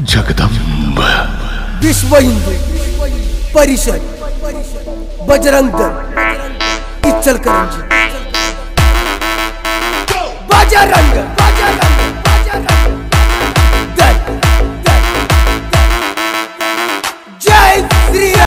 जगदम्ब। विश्व हिंदू परिषद बजरंग दल इचलकरंजी।